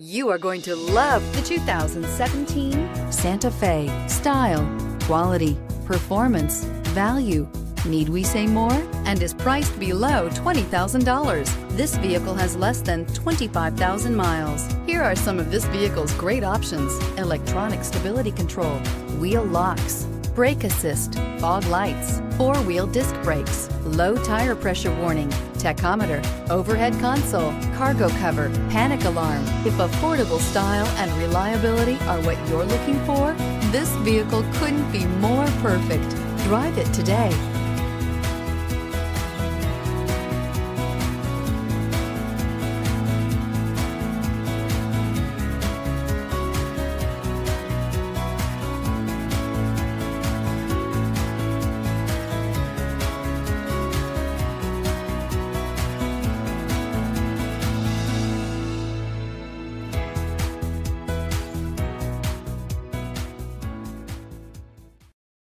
You are going to love the 2017 Santa Fe. Style, quality, performance, value. Need we say more? And is priced below $20,000. This vehicle has less than 25,000 miles. Here are some of this vehicle's great options. Electronic stability control, wheel locks, brake assist, fog lights, four-wheel disc brakes, low tire pressure warning, tachometer, overhead console, cargo cover, panic alarm. If affordable style and reliability are what you're looking for, this vehicle couldn't be more perfect. Drive it today.